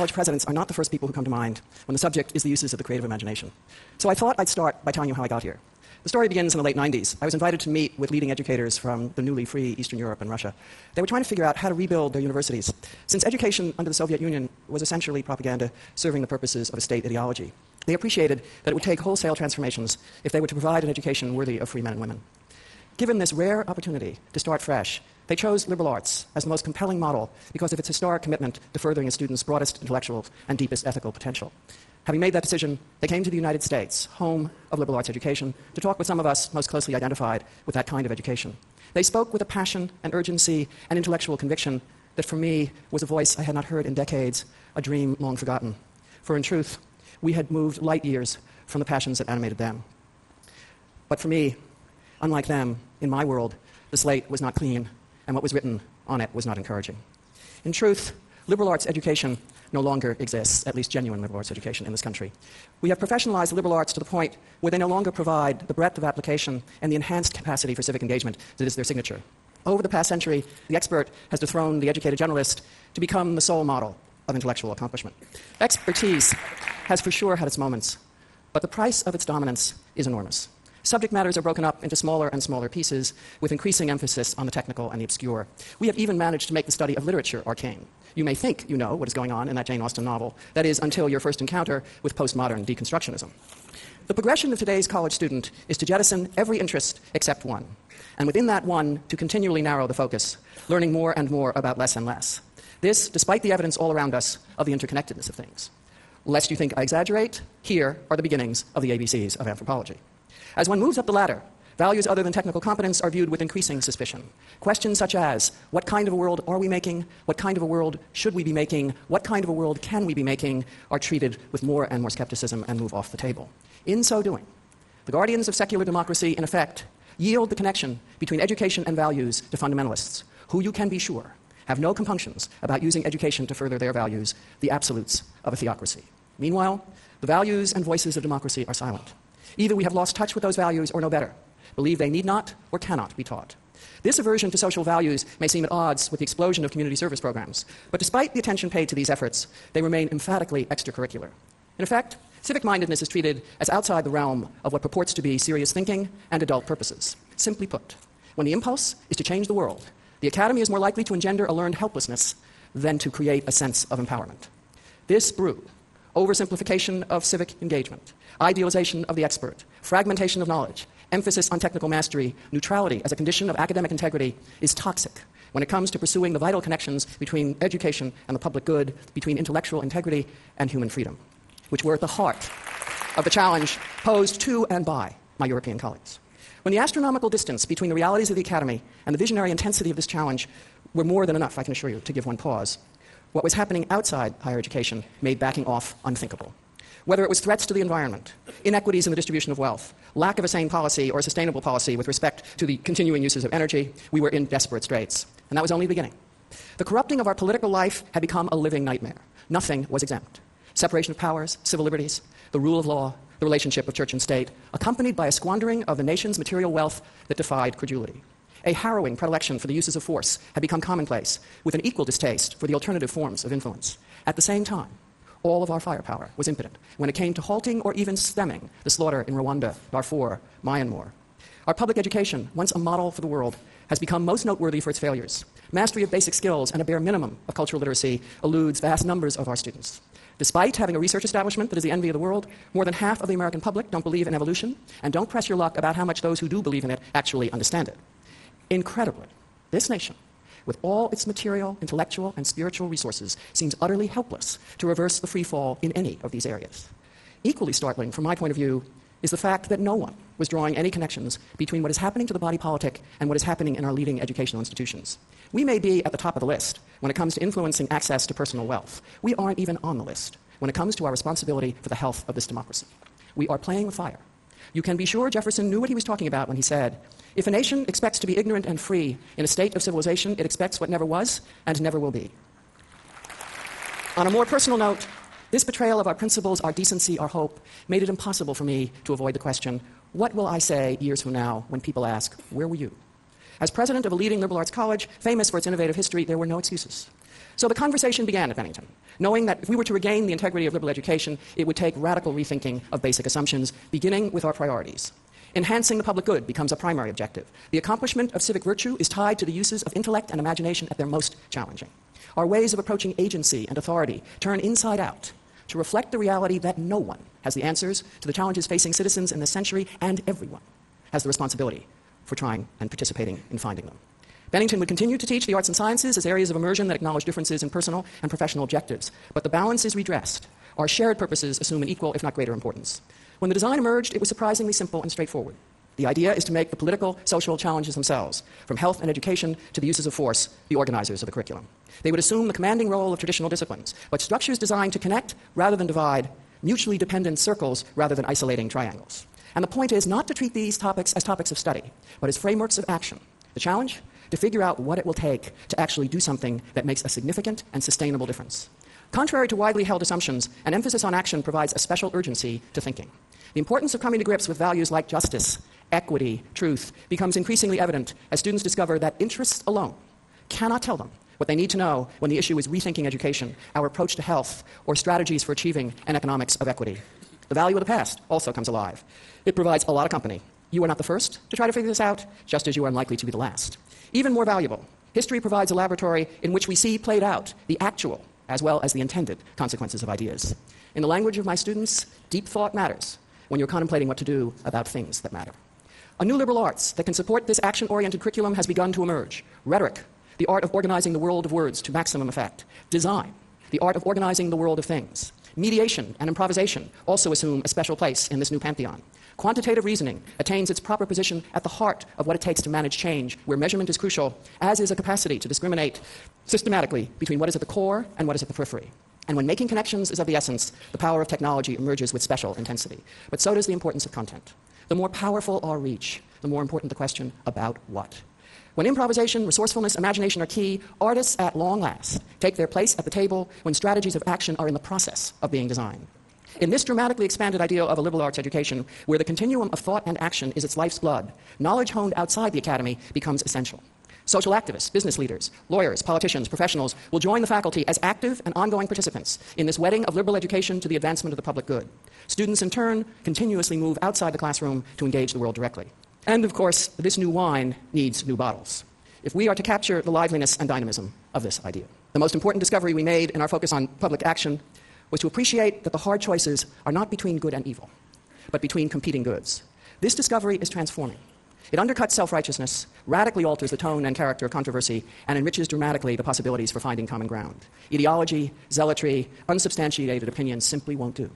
college presidents are not the first people who come to mind when the subject is the uses of the creative imagination. So I thought I'd start by telling you how I got here. The story begins in the late 90s. I was invited to meet with leading educators from the newly free Eastern Europe and Russia. They were trying to figure out how to rebuild their universities, since education under the Soviet Union was essentially propaganda serving the purposes of a state ideology. They appreciated that it would take wholesale transformations if they were to provide an education worthy of free men and women. Given this rare opportunity to start fresh, they chose liberal arts as the most compelling model because of its historic commitment to furthering a student's broadest intellectual and deepest ethical potential. Having made that decision, they came to the United States, home of liberal arts education, to talk with some of us most closely identified with that kind of education. They spoke with a passion and urgency and intellectual conviction that for me was a voice I had not heard in decades, a dream long forgotten. For in truth, we had moved light years from the passions that animated them. But for me, unlike them, in my world, the slate was not clean, and what was written on it was not encouraging. In truth, liberal arts education no longer exists, at least genuine liberal arts education in this country. We have professionalized liberal arts to the point where they no longer provide the breadth of application and the enhanced capacity for civic engagement that is their signature. Over the past century, the expert has dethroned the educated generalist to become the sole model of intellectual accomplishment. Expertise has for sure had its moments, but the price of its dominance is enormous. Subject matters are broken up into smaller and smaller pieces with increasing emphasis on the technical and the obscure. We have even managed to make the study of literature arcane. You may think you know what is going on in that Jane Austen novel, that is, until your first encounter with postmodern deconstructionism. The progression of today's college student is to jettison every interest except one, and within that one, to continually narrow the focus, learning more and more about less and less. This, despite the evidence all around us of the interconnectedness of things. Lest you think I exaggerate, here are the beginnings of the ABCs of anthropology. As one moves up the ladder, values other than technical competence are viewed with increasing suspicion. Questions such as what kind of a world are we making? What kind of a world should we be making? What kind of a world can we be making? are treated with more and more skepticism and move off the table. In so doing, the guardians of secular democracy, in effect, yield the connection between education and values to fundamentalists, who you can be sure have no compunctions about using education to further their values, the absolutes of a theocracy. Meanwhile, the values and voices of democracy are silent. Either we have lost touch with those values or know better, believe they need not or cannot be taught. This aversion to social values may seem at odds with the explosion of community service programs, but despite the attention paid to these efforts, they remain emphatically extracurricular. In effect, civic mindedness is treated as outside the realm of what purports to be serious thinking and adult purposes. Simply put, when the impulse is to change the world, the academy is more likely to engender a learned helplessness than to create a sense of empowerment. This brew, oversimplification of civic engagement, idealization of the expert, fragmentation of knowledge, emphasis on technical mastery, neutrality as a condition of academic integrity is toxic when it comes to pursuing the vital connections between education and the public good, between intellectual integrity and human freedom, which were at the heart of the challenge posed to and by my European colleagues. When the astronomical distance between the realities of the academy and the visionary intensity of this challenge were more than enough, I can assure you, to give one pause, what was happening outside higher education made backing off unthinkable. Whether it was threats to the environment, inequities in the distribution of wealth, lack of a sane policy or a sustainable policy with respect to the continuing uses of energy, we were in desperate straits. And that was only the beginning. The corrupting of our political life had become a living nightmare. Nothing was exempt. Separation of powers, civil liberties, the rule of law, the relationship of church and state, accompanied by a squandering of the nation's material wealth that defied credulity. A harrowing predilection for the uses of force had become commonplace, with an equal distaste for the alternative forms of influence. At the same time, all of our firepower was impotent when it came to halting or even stemming the slaughter in Rwanda, Darfur, Myanmar. Our public education, once a model for the world, has become most noteworthy for its failures. Mastery of basic skills and a bare minimum of cultural literacy eludes vast numbers of our students. Despite having a research establishment that is the envy of the world, more than half of the American public don't believe in evolution and don't press your luck about how much those who do believe in it actually understand it. Incredibly, this nation, with all its material, intellectual, and spiritual resources, seems utterly helpless to reverse the free fall in any of these areas. Equally startling, from my point of view, is the fact that no one was drawing any connections between what is happening to the body politic and what is happening in our leading educational institutions. We may be at the top of the list when it comes to influencing access to personal wealth. We aren't even on the list when it comes to our responsibility for the health of this democracy. We are playing with fire. You can be sure Jefferson knew what he was talking about when he said, If a nation expects to be ignorant and free in a state of civilization, it expects what never was and never will be. On a more personal note, this betrayal of our principles, our decency, our hope, made it impossible for me to avoid the question what will I say years from now when people ask, Where were you? As president of a leading liberal arts college, famous for its innovative history, there were no excuses. So the conversation began at Bennington, knowing that if we were to regain the integrity of liberal education, it would take radical rethinking of basic assumptions, beginning with our priorities. Enhancing the public good becomes a primary objective. The accomplishment of civic virtue is tied to the uses of intellect and imagination at their most challenging. Our ways of approaching agency and authority turn inside out to reflect the reality that no one has the answers to the challenges facing citizens in this century, and everyone has the responsibility for trying and participating in finding them. Bennington would continue to teach the arts and sciences as areas of immersion that acknowledge differences in personal and professional objectives, but the balance is redressed. Our shared purposes assume an equal, if not greater, importance. When the design emerged, it was surprisingly simple and straightforward. The idea is to make the political, social challenges themselves, from health and education to the uses of force, the organizers of the curriculum. They would assume the commanding role of traditional disciplines, but structures designed to connect rather than divide, mutually dependent circles rather than isolating triangles. And the point is not to treat these topics as topics of study, but as frameworks of action. The challenge? To figure out what it will take to actually do something that makes a significant and sustainable difference. Contrary to widely held assumptions, an emphasis on action provides a special urgency to thinking. The importance of coming to grips with values like justice, equity, truth becomes increasingly evident as students discover that interests alone cannot tell them what they need to know when the issue is rethinking education, our approach to health, or strategies for achieving an economics of equity. The value of the past also comes alive. It provides a lot of company. You are not the first to try to figure this out, just as you are unlikely to be the last. Even more valuable, history provides a laboratory in which we see played out the actual as well as the intended consequences of ideas. In the language of my students, deep thought matters when you're contemplating what to do about things that matter. A new liberal arts that can support this action oriented curriculum has begun to emerge. Rhetoric, the art of organizing the world of words to maximum effect. Design, the art of organizing the world of things. Mediation and improvisation also assume a special place in this new pantheon. Quantitative reasoning attains its proper position at the heart of what it takes to manage change, where measurement is crucial, as is a capacity to discriminate systematically between what is at the core and what is at the periphery. And when making connections is of the essence, the power of technology emerges with special intensity. But so does the importance of content. The more powerful our reach, the more important the question about what. When improvisation, resourcefulness, imagination are key, artists at long last take their place at the table when strategies of action are in the process of being designed. In this dramatically expanded ideal of a liberal arts education, where the continuum of thought and action is its life's blood, knowledge honed outside the academy becomes essential. Social activists, business leaders, lawyers, politicians, professionals will join the faculty as active and ongoing participants in this wedding of liberal education to the advancement of the public good. Students, in turn, continuously move outside the classroom to engage the world directly. And of course, this new wine needs new bottles. If we are to capture the liveliness and dynamism of this idea, the most important discovery we made in our focus on public action was to appreciate that the hard choices are not between good and evil, but between competing goods. This discovery is transforming. It undercuts self righteousness, radically alters the tone and character of controversy, and enriches dramatically the possibilities for finding common ground. Ideology, zealotry, unsubstantiated opinions simply won't do.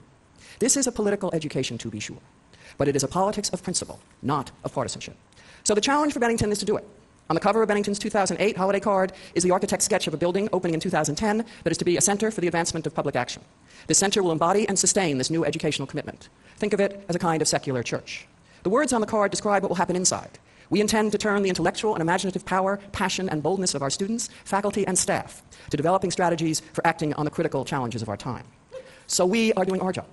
This is a political education, to be sure, but it is a politics of principle, not of partisanship. So the challenge for Bennington is to do it. On the cover of Bennington's 2008 holiday card is the architect's sketch of a building opening in 2010 that is to be a center for the advancement of public action. This center will embody and sustain this new educational commitment. Think of it as a kind of secular church. The words on the card describe what will happen inside. We intend to turn the intellectual and imaginative power, passion, and boldness of our students, faculty, and staff to developing strategies for acting on the critical challenges of our time. So we are doing our job.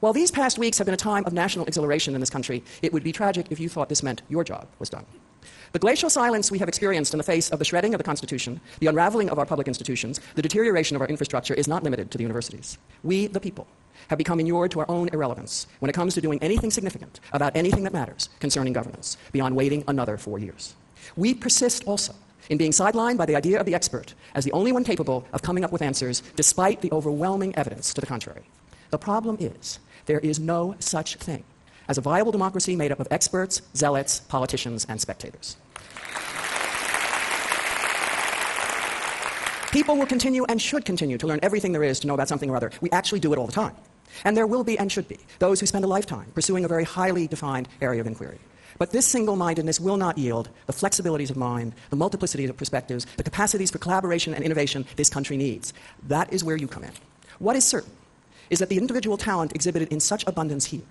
While these past weeks have been a time of national exhilaration in this country, it would be tragic if you thought this meant your job was done. The glacial silence we have experienced in the face of the shredding of the Constitution, the unraveling of our public institutions, the deterioration of our infrastructure is not limited to the universities. We, the people, have become inured to our own irrelevance when it comes to doing anything significant about anything that matters concerning governance beyond waiting another four years. We persist also in being sidelined by the idea of the expert as the only one capable of coming up with answers despite the overwhelming evidence to the contrary. The problem is there is no such thing as a viable democracy made up of experts, zealots, politicians, and spectators. People will continue and should continue to learn everything there is to know about something or other. We actually do it all the time. And there will be and should be those who spend a lifetime pursuing a very highly defined area of inquiry. But this single mindedness will not yield the flexibilities of mind, the multiplicity of perspectives, the capacities for collaboration and innovation this country needs. That is where you come in. What is certain is that the individual talent exhibited in such abundance here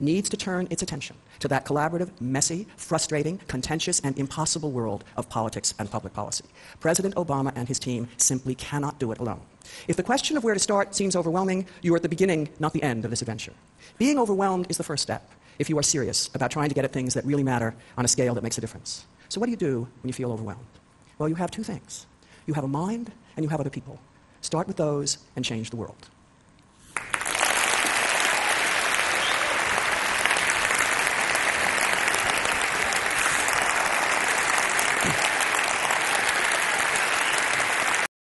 needs to turn its attention to that collaborative, messy, frustrating, contentious, and impossible world of politics and public policy. President Obama and his team simply cannot do it alone. If the question of where to start seems overwhelming, you are at the beginning, not the end of this adventure. Being overwhelmed is the first step if you are serious about trying to get at things that really matter on a scale that makes a difference. So, what do you do when you feel overwhelmed? Well, you have two things you have a mind and you have other people. Start with those and change the world.